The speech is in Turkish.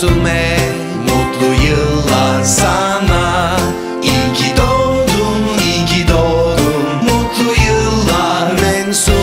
Gülsüme mutlu yıllar sana. İyi ki doğdun, iyi ki doğdun. Mutlu yıllar Mensur